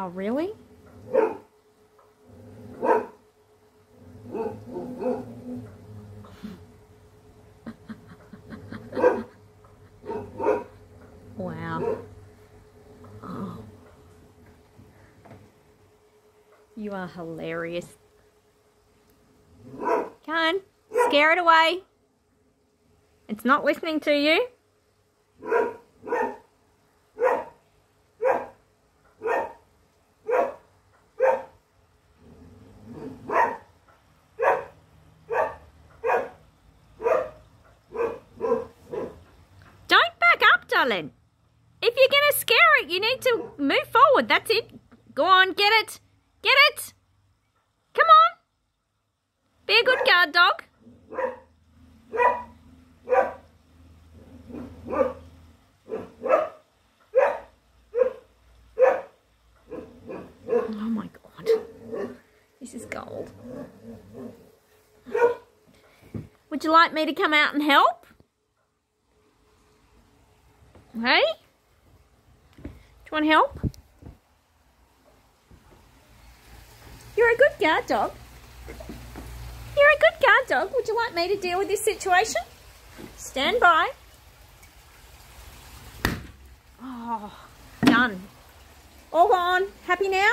Oh, really? wow. Oh. You are hilarious. Come on, scare it away. It's not listening to you. Darling. If you're going to scare it, you need to move forward. That's it. Go on, get it. Get it. Come on. Be a good guard dog. Oh my god. This is gold. Would you like me to come out and help? Hey? Do you want help? You're a good guard dog. You're a good guard dog. Would you like me to deal with this situation? Stand by. Oh, done. All gone. Happy now?